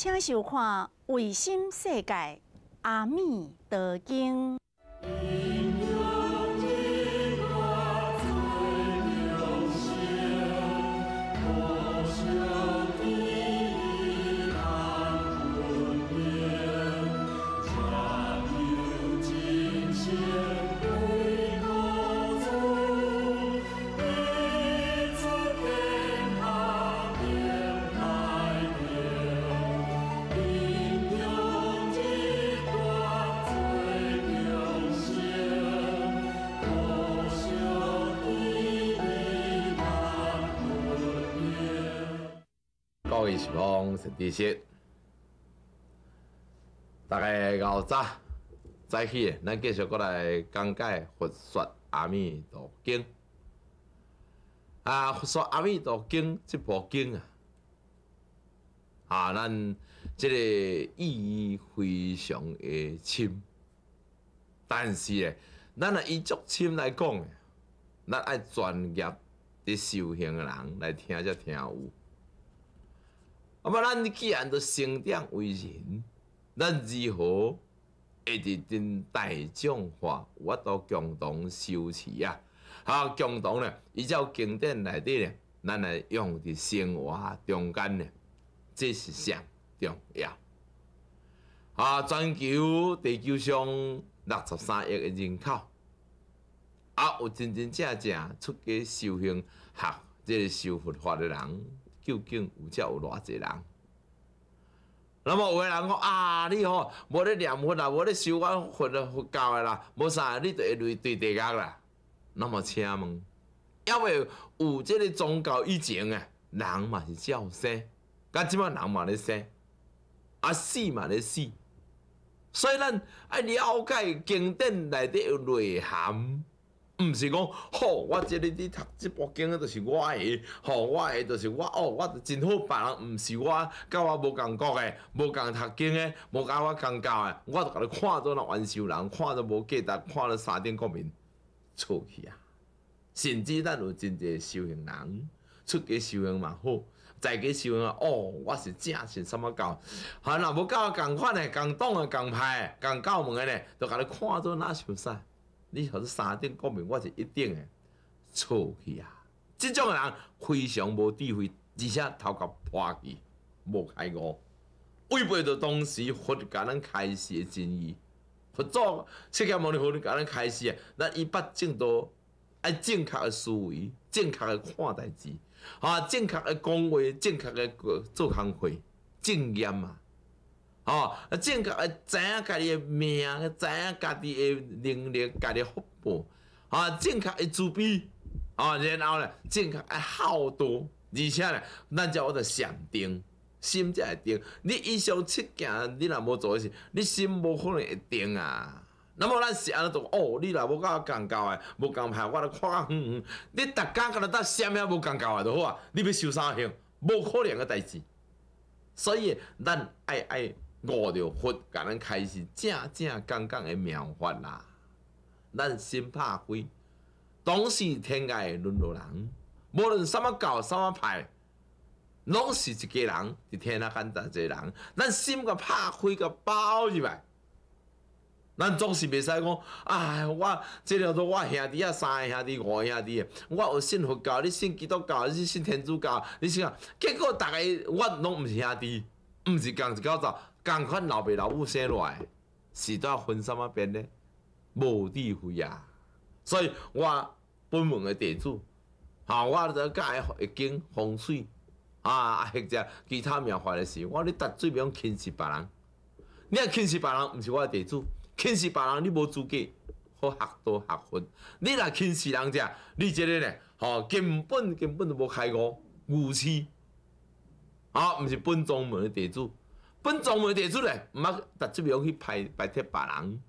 请收看《卫星世界阿弥陀经》。是讲是知识，大概后早早起，咱继续过来讲解《佛说阿弥陀经》啊，《佛说阿弥陀经》这部经啊，啊，咱这个意义非常的深，但是咧，咱啊以足深来讲，咱爱专业的修行的人来听才听有。那么，咱既然都成长为人，咱如何会伫真大众化，我都共同修持啊！啊，共同咧，依照经典内底咧，咱来用伫生活中间咧，这是上重要。啊，全球地球上六十三亿的人口，啊，有真真正正出家修行、学这个修佛法的人。究竟有遮有偌济人？那么有个人讲啊，你吼无咧念佛啦，无咧修我佛的佛教的啦，无啥，你就会对对地狱啦。那么请问，要未有这个宗教以前诶，人嘛是照生，甲即摆人嘛咧生，啊死嘛咧死，所以咱爱了解经典内底有内涵。毋是讲，吼，我即日伫读即部经，就是我的，吼，我的就是我，哦，我真好，别人毋是我，甲我无共国的，无共读经的，无甲我共教的，我就甲你看做那元修人，看做无价值，看做三点国民，错去啊！甚至咱有真济修行人，出家修行嘛好，在家修行啊，哦，我是正是什么教，哈，若无甲我共款的，共党诶，共派的，共教门的咧，就甲你看做那想啥？你像是三点讲明，我是一定的错去啊！即种诶人非常无智慧，而且头壳破去，无开悟，违背着当时佛甲咱开示诶真意。佛祖释迦牟尼佛甲咱开示的，咱以八正道爱正确诶思维，正确诶看代志，啊，正确诶讲话，正确诶做工课，正验啊！哦，正确会知影家己的命，知影家己的能力，家己福报，啊，正确会自卑，啊，然后咧，正确会好多，而且咧，咱才有得上定，心才会定。你以上七件，你若无做事，你心无可能会定啊。那么咱是安尼做，哦，你若无甲我共教诶，无共派，我来看较，远远。你逐工甲咱搭啥物啊无共教诶就好啊，你要修啥行，无可能诶代志。所以咱爱爱。悟着佛，甲咱开始正正刚刚的妙法啦。咱心拍开，拢是天界沦落人，无论什么教、什么派，拢是一家人，伫天下间大济人。咱心个拍开个包入来，咱总是袂使讲，哎，我即条做我兄弟啊，三个兄弟、五个兄弟，我有信佛教，你信基督教，你信天主教，你信啊？结果逐个我拢毋是兄弟，毋是共一狗走。共款老爸老母生落来，是都要分什么边呢？无智慧啊！所以我本门的地主，哈，我在教会经风水啊，或者其他庙法的事，我你绝对袂用轻视别人。你若轻视别人，毋是我的地主，轻视别人你无资格好学道学分。你若轻视人者，你即个咧，吼，根本根本都无开悟，愚痴，啊，毋是本宗门的地主。本宗门提出来，毋捌特别要去排排斥别人，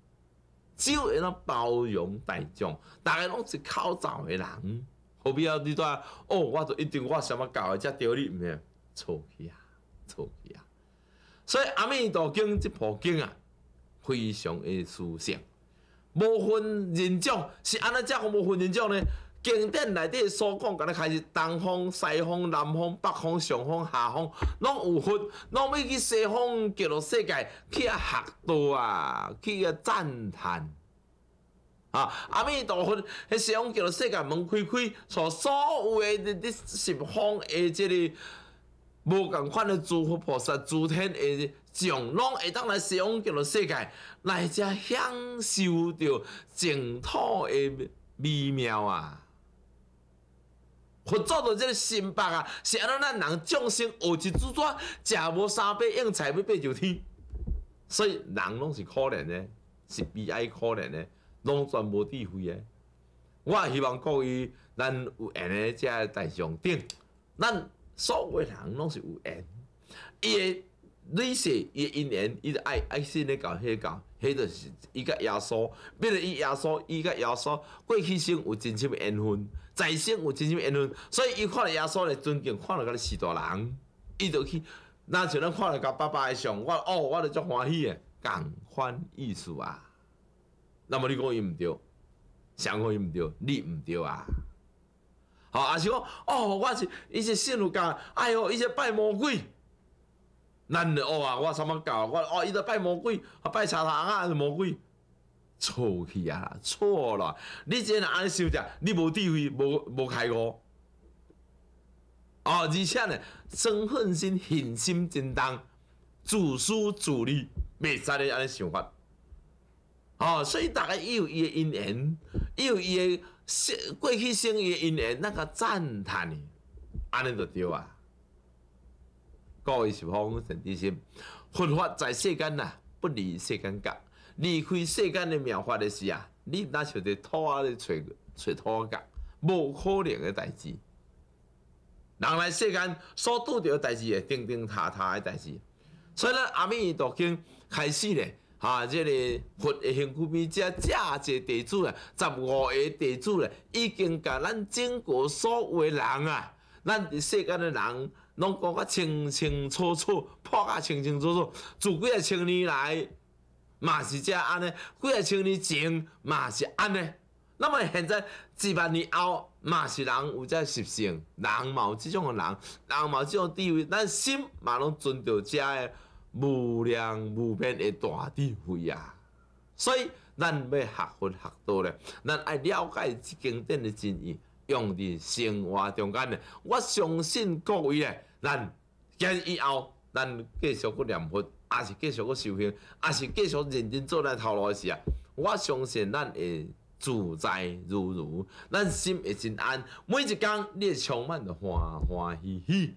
只有会当包容大众，大家拢是口罩的人，何必要你在哦？我就一定我什么教的才对你，毋免错去啊，错去啊！所以《阿弥陀经》这部经啊，非常的殊胜，无分人种，是安怎才无分人种呢？经典内底所讲，敢若开始东方、西方、南方、北方、上方、下方，拢有分，拢要去西方极乐世界去啊学道啊，去啊赞叹。啊！阿弥陀佛，迄西方极乐世界门开开，所所有诶伫十方诶即个无共款诶诸佛菩萨、诸天诶众，拢会当来西方极乐世界来遮享受着净土诶美妙啊！佛祖着即个心白啊，是安怎咱人众生学一拄仔，食无三百用菜要爬上天，所以人拢是可怜的，是悲哀可怜的，拢全无智慧的。我也希望各位咱有缘的遮大上顶，咱所有人拢是有缘，伊的累世伊的因缘，伊着爱爱心咧教迄教，迄着是伊甲耶稣，变了伊耶稣，伊甲耶稣过去生有真心的缘分。在生有真心言论，所以伊看到耶稣来尊敬，看到甲你是大人，伊就去。那像咱看到甲爸爸的像，我哦，我就足欢喜的，共款意思啊。那么你讲伊毋对，谁讲伊毋对？你毋对啊。好，啊是讲哦，我是伊是信儒家，哎哟，伊是拜魔鬼。咱哦啊，我啥物教？我哦，伊在拜魔鬼，啊拜茶堂啊是魔鬼。错去啊，错了！你只能安尼想者，你无智慧，无无开悟。哦，而且呢，生恨心、恨心真重，自私自利，袂使咧安尼想法。哦，所以大家伊有伊诶因缘，伊有伊诶过去生伊诶因缘，那个赞叹呢，安尼就对啊。各位是方神之心，佛法在世间呐，不离世间觉。离开世间的妙法的事啊，你哪像在土啊咧找找土角，无可能的代志。人来世间所拄着代志诶，定定塌塌的代志。所以咱阿弥陀经开始咧，哈，即个佛的行苦比遮正济地主啊，十五个地主咧，已经甲咱整个所有人啊，咱伫世间的人，拢讲甲清清楚楚，破甲清清楚楚，自几个千年来。嘛是这安尼，几啊千年前嘛是安尼。那么现在几万年后嘛是人有这习性，人嘛有即种的人，人嘛有即种地位，咱心嘛拢尊着遮诶无量无边的大智慧啊。所以咱要学佛学多咧，咱爱了解即经典的真意，用伫生活中间咧。我相信各位咧，咱今以后咱继续去念佛。也是继续去修行，也是继续认真做咱头路的事啊！我相信咱会自在如如，咱心会真安。每一工你会充满着欢欢喜喜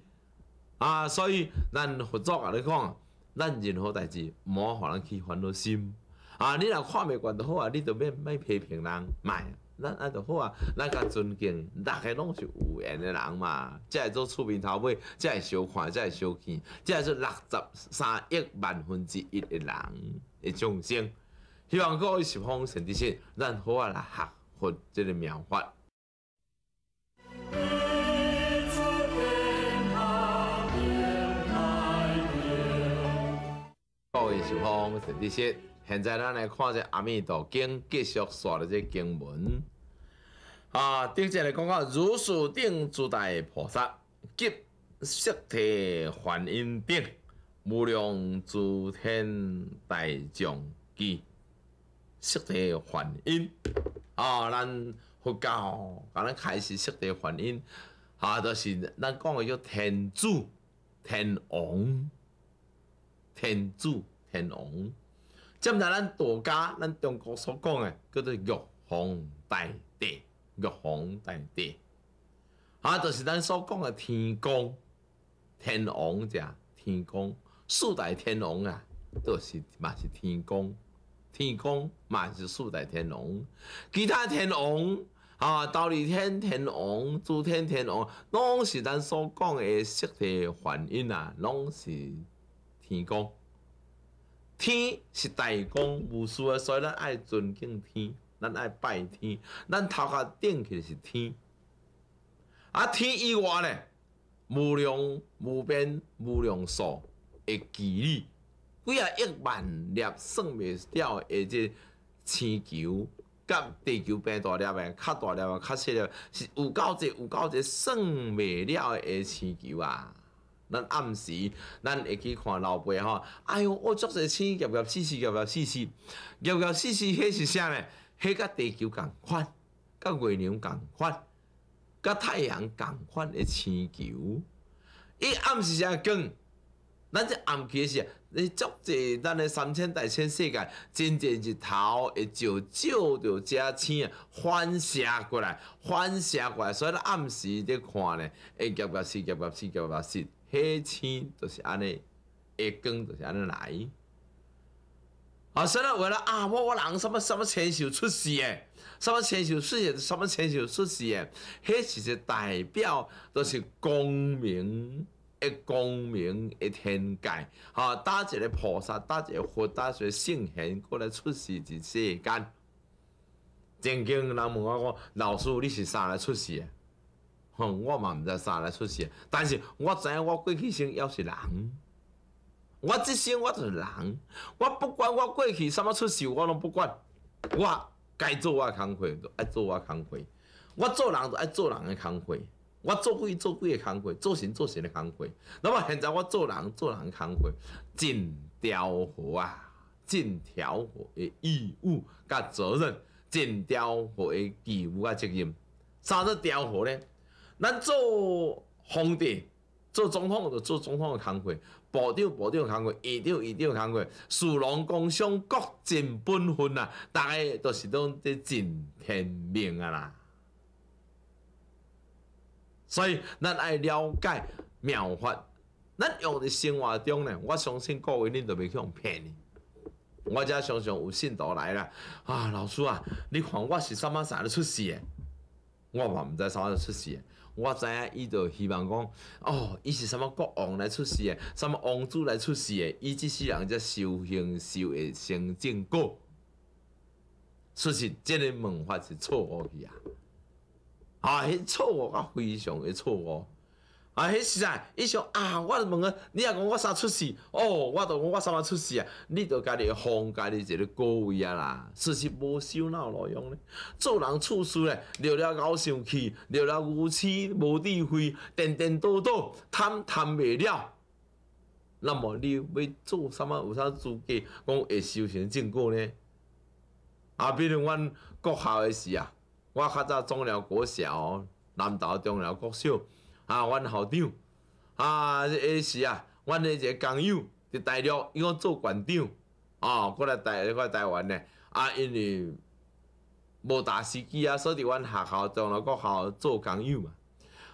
啊！所以咱佛祖啊，你讲，咱任何代志莫互咱去烦恼心啊！你若看袂惯就好啊，你就免莫批评人，卖。咱安就好啊，咱甲尊敬，逐个拢是有缘的人嘛，才会做出面头尾，才会相看，才会相见，才会做六十三亿万分之一的人的众生。希望各位十方善知识，咱好啊来学佛这个妙法。各位十方善知识。现在咱来看这《阿弥陀经》，继续说的这经文。啊，顶节来讲讲如是顶诸大菩萨，及色体梵音顶，无量诸天大众及色体梵音。啊，咱佛教甲咱开始色体梵音，啊，就是咱讲的叫天主、天王、天主、天王。即毋知咱大家，咱中国所讲诶，叫做玉皇大帝，玉皇大帝，啊，就是咱所讲诶天公、天王者，天公四大天王啊，都是嘛是天公，天公嘛是四大天王，其他天王啊，道理天天王、诸天天王，拢是咱所讲诶色体反应啊，拢是天公。天是大公无私的，所以咱爱尊敬天，咱爱拜天，咱头壳顶起是天。啊，天以外呢，无量无边无量数的距离，几啊亿万粒算袂了的这星球，甲地球变大粒诶，较大粒诶，较细粒，是有够济有够济算袂了诶星球啊！咱暗时，咱会去看老爸吼，哎哟，我足侪星夹夹死死夹夹死死，夹夹死死，迄是啥呢？迄甲地球共款，甲月亮共款，甲太阳共款诶星球。伊暗时啥光？咱这暗期是，你足济咱诶三千大千世界，真正日头会照照着遮星啊，反射过来，反射过来，所以咱暗时咧看咧，会夹夹死夹夹死夹夹死。黑星就是安尼，会光就是安尼来。啊，所以为了啊，我我人什么什么千寿出世诶，什么千寿出世，什么千寿出世诶，迄其实代表都是光明诶，光明诶天界。哈，打一个菩萨，打一个佛，打一个圣贤过来出世伫世间。曾经人问我讲，老师你是啥来出世诶？哼，我嘛毋知啥来出世，但是我知影我过去生也是人，我即生我就是人，我不管我过去啥物出世，我拢不管，我该做我工课就爱做我工课，我做人就爱做人的工课，我做鬼做鬼的工课，做神做神的工课。那么现在我做人做人工课，尽调和啊，尽调和的义务甲责任，尽调和的义务甲责任，啥子调和呢？咱做皇帝、做总统就做总统的工课，部长部长的工课，院长院长的工课，属农工商各尽本分啊！大家都是拢这尽天命啊啦。所以咱爱了解妙法，咱用伫生活中呢，我相信各位恁都袂去用骗你。我则常常有信徒来啦，啊，老师啊，你看我是什么啥咧出世的？我嘛毋知啥咧出世的。我知影，伊就希望讲，哦，伊是什么国王来出世诶，什么王子来出世诶，伊即世人则修行修会成正果。出实，即个问法是错误去啊！啊，迄错误啊，非常诶错误。啊，迄时啊，伊想啊，我问啊，你若讲我啥出世？哦，我著讲我啥物出世啊？你著家己放家己一个高位啊啦！事实无收脑路用咧，做人处事咧，了了咬上气，了了无耻无智慧，颠颠倒倒，贪贪袂了。那么你要做啥物？有啥资格讲会修成正果呢？啊，比如阮国校诶事啊，我较早中了国小，南投中了国小。啊，阮校长啊，迄时啊，阮迄一个工友伫大陆，伊讲做馆长，哦，过来台过来台湾呢，啊，因为无大司机啊，所以阮学校中了国校做工友嘛。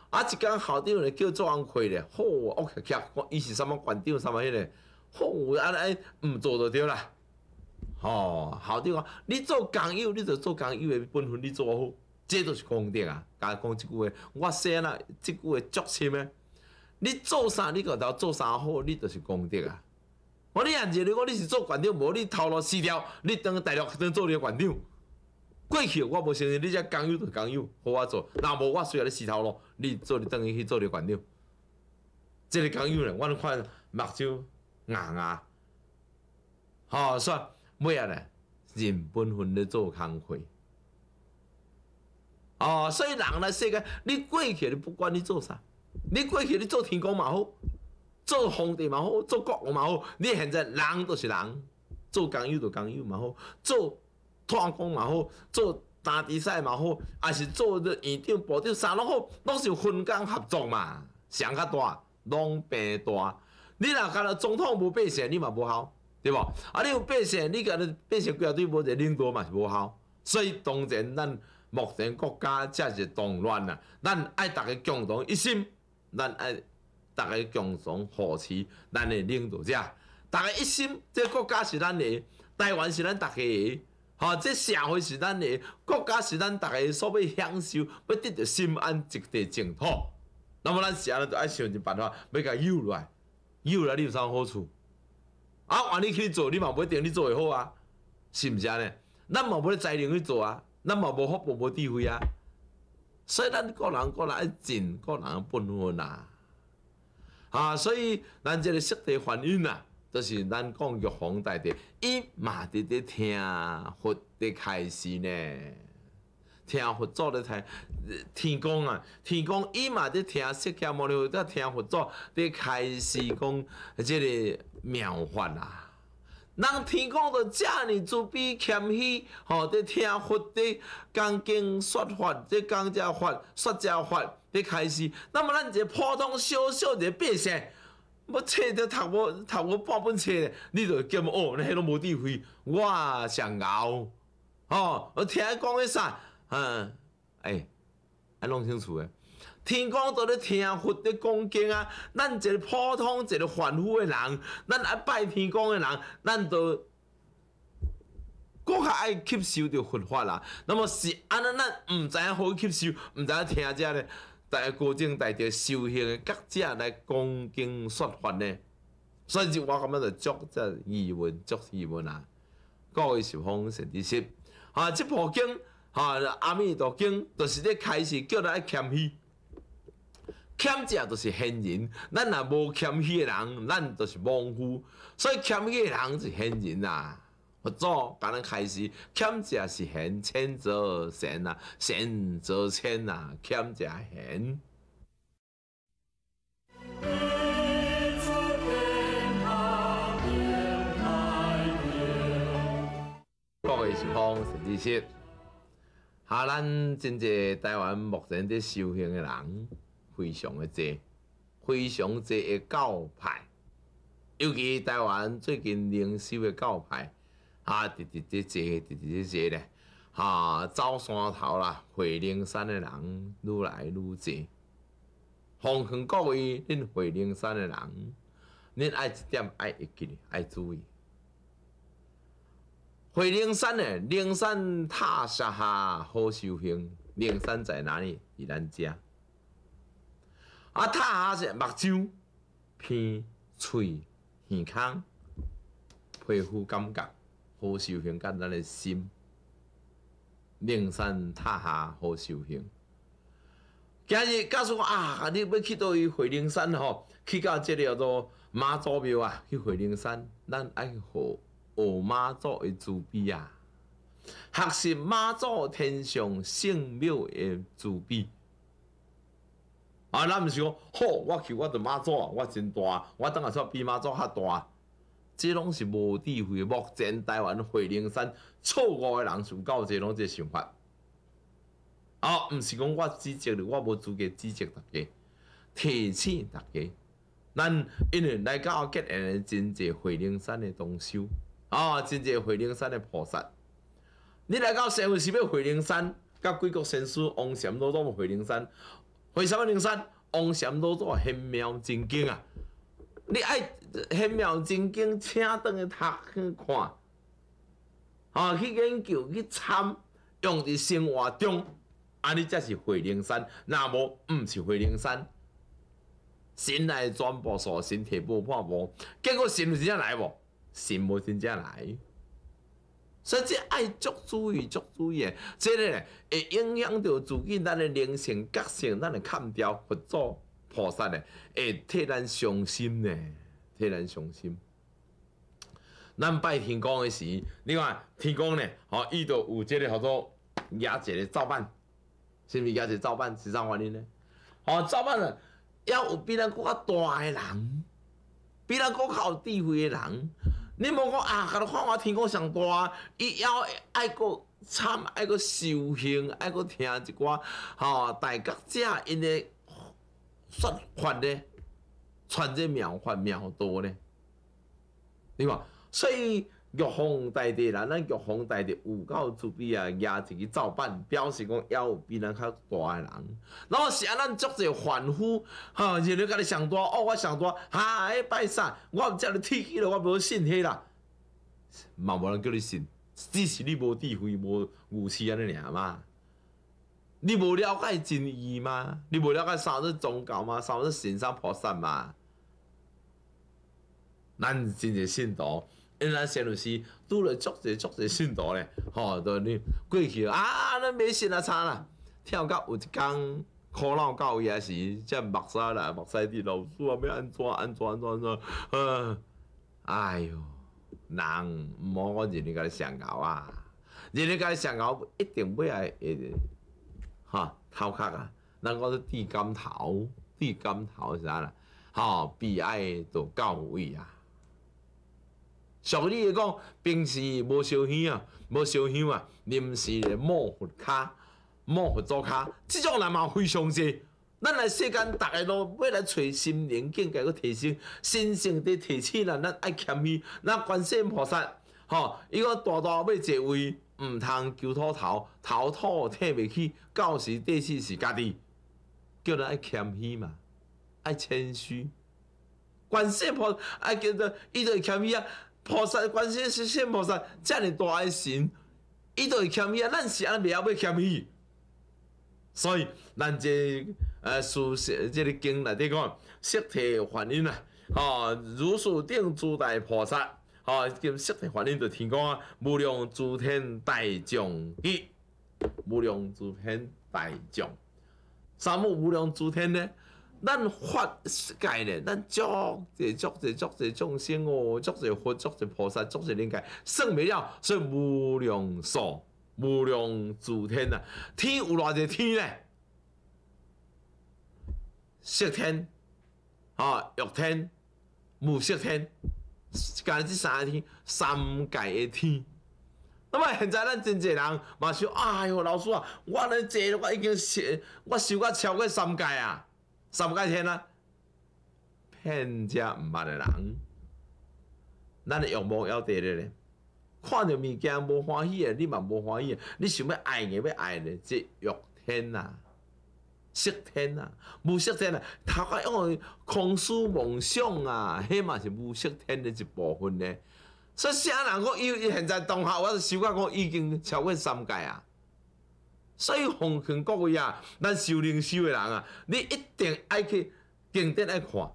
啊，一工校长咧叫做工课咧，好，我客客，伊是啥物馆长，啥物迄个，好，安尼毋做就对啦。吼，校长讲，你做工友，你就做工友诶本分，你做好。这都是功德啊！甲讲即句话，我说啊，即句话足深诶。你做啥，你个头做啥好，你就是功德啊！我你现在你讲你是做馆长，无你头路死掉，你当大陆当做你馆长。过去我无承认，你只工友就工友，好我做。若无我需要你死头路，你做你等于去做你馆长。即个工友咧，我看目睭硬啊！好说尾啊咧，认本分咧做工课。哦，所以人来世界，你过去你不管你做啥，你过去你做天公嘛好，做皇帝嘛好，做国王嘛好，你现在人都是人，做工友就工友嘛好，做探工嘛好，做打比赛嘛好，还是做这院长、部长啥拢好，拢是分工合作嘛，上较大，拢变大。你若干了总统无变成，你嘛无效，对无？啊，你有变成，你干了变成规队无一个领导嘛是无效。所以当然咱。目前国家才是动乱啊！咱爱大家共同一心，咱爱大家共同扶持咱的领导者。大家一心，这国家是咱的，台湾是咱大家的，吼，这社会是咱的，国家是咱大家所要享受，要得到心安一地净土。那么咱是安尼就爱想一办法，要甲诱来，诱来你有啥好处？啊，换你去做，你嘛不一定你做会好啊，是毋是安尼？咱嘛无咧才能去做啊。咱嘛无福报无智慧啊，所以咱个人个人爱尽个人本分啊，啊，所以咱这个色地反应啊，就是咱讲玉皇大帝，伊嘛伫咧听佛伫开示呢，听佛祖咧听天公啊，天公伊嘛伫听释迦牟尼佛在听佛祖伫开示讲即个妙法啊。人天公都遮尔慈悲谦虚，吼，伫听佛的讲经说法，伫讲遮法说遮法伫开始。那么咱一个普通小小一个百姓。要册着读无读无半本册，你就叫哦，你迄拢无智慧，我上敖，吼，我听伊讲迄啥，嗯，哎，安弄清楚诶。天公都咧听佛咧讲经啊，咱一个普通一个凡夫诶人，咱爱拜天公诶人，咱都搁较爱吸收着佛法啦。那么是安尼，咱毋知影好吸收，毋知影听遮咧。大高正大着修行的各者来讲经说法呢，所以就我感觉就足这疑问，足疑问啊！各位是方善知识，啊，这部经，啊，阿弥陀经，就是咧开始叫咱谦虚，欠债就是贤人，咱若无谦虚的人，咱就是莽夫，所以谦虚的人是贤人啊。佛祖甲咱开始，欠债是贤，谦则贤啊，贤则谦啊，欠者贤。各位是方陈知识，哈，咱真济台湾目前伫修行的人非常的多，非常多的教派，尤其台湾最近灵修的教派。啊，直直直坐，直直直坐咧，哈，走山头啦，惠灵山的人愈来愈多。奉劝各位，恁惠灵山的人，恁爱一点爱会记，爱注意。惠灵山呢，灵山塔下哈好修行。灵山在哪里？伫咱遮。啊，塔下是目睭、鼻、喙、耳孔、皮肤感觉。好修行，甲咱的心，灵山塔下好修行。今日告诉我啊，你要去到伊回灵山吼，去到这个叫做妈祖庙啊，去回灵山，咱爱学学妈祖的慈悲啊，学习妈祖天上圣庙的慈悲。啊，咱毋是讲，好，我去我伫妈祖，我真大，我等下煞比妈祖较大。这拢是无智慧。目前台湾惠灵山错误的人士到这拢这想法。啊，毋是讲我指责你，我无资格指责大家，提醒大家。咱因为来到结缘真济惠灵山的同修，啊，真济惠灵山的菩萨。你来到社会是要惠灵山，甲贵国仙师王禅老祖惠灵山，惠什么灵山？王禅老祖玄妙真经啊！你爱玄妙真经，请倒去读去看，啊，去研究去参，用伫生活中，啊，你才是惠灵山，若无毋是惠灵山。神来全部所身体无破无，结果神真正来无？神无真正来，所以这爱足注意足注意，这个咧会影响到自己咱的灵性觉性，咱的看掉佛祖。菩萨呢，会替咱伤心呢，替咱伤心。咱拜天公的时，你看天公呢，吼，伊都有即个叫做压一个照办，是毋是压一个照办是啥原因呢？吼，照办呢，要有比咱搁较大的人，比咱搁较有智慧的人。你莫讲啊，甲你看我天公上大，伊要爱阁参，爱阁修行，爱阁听一寡吼大觉者因的。说法呢，传这妙法妙多呢，对吧？所以玉皇大帝啦，咱玉皇大帝有够慈悲啊，压一个照办，表示讲要有比咱较大诶人。然后是啊，咱足者凡夫，哈，就你家你上大，哦，我上大，哈，拜啥？我遮你天气了，我无信迄啦，嘛无人叫你信，只是你无智慧，无悟气安尼尔嘛。你无了解真义吗？你无了解三日宗教吗？三日神山菩萨吗？咱真正信徒，因咱先律师拄着足侪足侪信徒咧，吼，都你过去啊，咱没信啊差啦，跳到有一工苦恼到伊时，即目屎啦目屎滴，老师啊要安怎安怎安怎安怎，呃，哎哟，人毋好我日日甲你上熬啊！日日甲你上熬，一定要来会哈头壳啊！咱讲说低感头，低感头是啥啦？吼，悲哀就到位啊！俗语来讲，平时无烧香啊，无烧香啊，临时咧摸佛卡，摸佛祖卡，即种人嘛非常多。咱来世间，逐个都要来找心灵境界，去提升心性，伫提醒咱，咱爱谦虚。咱观世音菩萨，吼，伊个大大要坐位，毋通求土头，头土摕袂起，到时底死是家己，叫咱爱谦虚嘛，爱谦虚。观世菩爱叫做伊就会谦虚啊，菩萨关心世音菩萨遮尔大个神，伊都会谦虚啊，咱是安尼袂晓要谦虚，所以咱这。呃，书写即个经内底讲，色体梵音啊，吼，如是定诸大菩萨，吼，叫色体梵音就天讲啊，无量诸天大众意，无量诸天大众，三目无量诸天呢？咱发世界呢，咱足者足者足者众生哦，足者佛，足者菩萨，足者灵界，算袂了，所以无量数，无量诸天啊，天有偌济天呢？色天，吼，欲天、无色天，干即三个天，三界的天。那么现在咱真济人嘛想，哎哟，老师啊，我咧坐，我已经修，我修到超过三界啊，三界天啊，骗遮毋捌的人，咱的欲望要得咧咧，看着物件无欢喜的，你嘛无欢喜的，你想要爱嘅要爱咧，即欲天啊。色天啊，无色天啊，头壳因为空思梦想啊，迄嘛是无色天的一部分咧。所以啥人讲伊伊现在当下，我是想讲讲已经超过三界啊。所以奉劝各位啊，咱修灵修的人啊，你一定爱去经典爱看，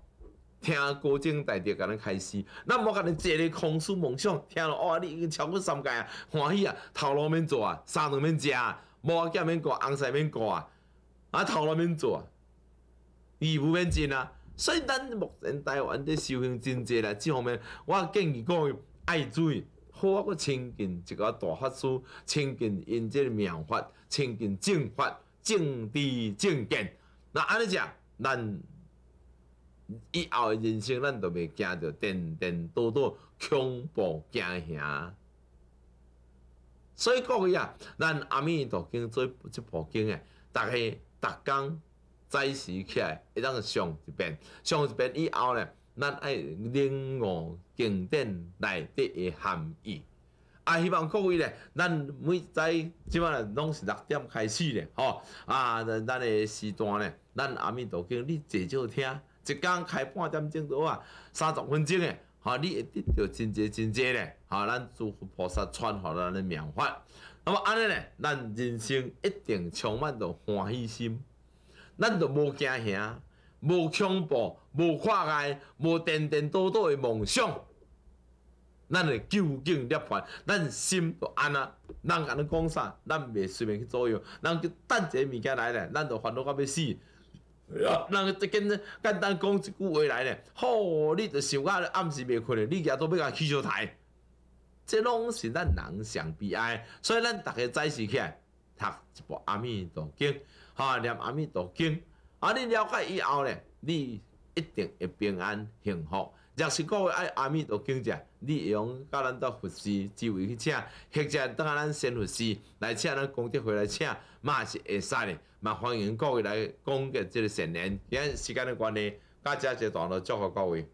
听高僧大德甲咱开示。咱无甲你坐咧空思梦想，听了哇，你已经超过三界啊，欢喜啊，头路免做啊，三顿免食啊，无仔免挂，红菜免挂啊。啊，头路免做啊，义务免尽啊！所以咱目前台湾的修行真济啦，即方面我建议讲爱注意，好啊，个亲近一个大法师，亲近因即个妙法，亲近正法、正知、正见。那安尼讲，咱以后的人生，咱都袂惊着颠颠倒倒、恐怖惊吓。所以各位啊，咱阿弥陀经做即部经诶，逐个。逐工早时起来，会当上一遍，上一遍以后咧，咱爱领悟经典内底的含义。啊，希望各位咧，咱每早即摆拢是六点开始咧，吼啊，咱的时段咧，咱阿弥陀经你坐少听，一工开半点钟多啊，三十分钟诶，吼，你会得到真济真济咧，吼，咱诸佛菩萨传互咱的妙法。那么安尼咧，咱人生一定充满着欢喜心，咱就无惊吓，无恐怖，无跨界，无颠颠倒倒的梦想，咱会究竟涅槃，咱心就安啊。人甲咱讲啥，咱袂随便去左右。人就等一个物件来咧，咱就烦恼到要死。人就简简单讲一句话来咧，吼，你就想啊，暗时袂困咧，你日都要甲起烧台。这拢是咱人上悲哀，所以咱逐个早时起来读一部阿弥陀经，哈念阿弥陀经，啊你了解以后咧，你一定会平安幸福。若是各位爱阿弥陀经者，你会用甲咱到佛寺周围去请，或者等下咱先佛寺来请咱功德回来请，嘛是会使的。嘛欢迎各位来讲个即个善言，今日时间的关系，加遮一段落祝福各位。